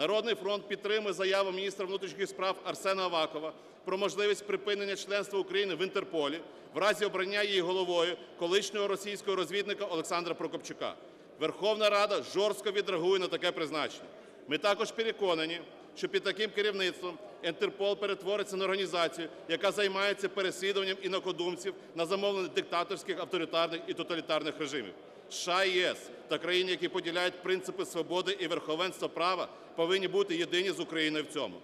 "Народний фронт" підтримує заяву міністра внутрішніх справ Арсена Авакова про можливість припинення членства України в Інтерполі в разі обрання її головою колишнього російського розвідника Олександра Прокопчука. Верховна Рада жорстко відреагує на таке призначення. Ми також переконані, що під таким керівництвом Інтерпол перетвориться на організацію, яка займається переслідуванням інакодумців на замовлення диктаторських, авторитарних і тоталітарних режимів. США ЄС та країни, які поділяють принципи свободи і верховенства права, повинні бути єдині з Україною в цьому.